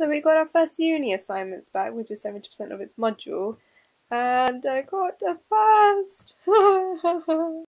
So we got our first uni assignments back, which is 70% of its module, and I got a first!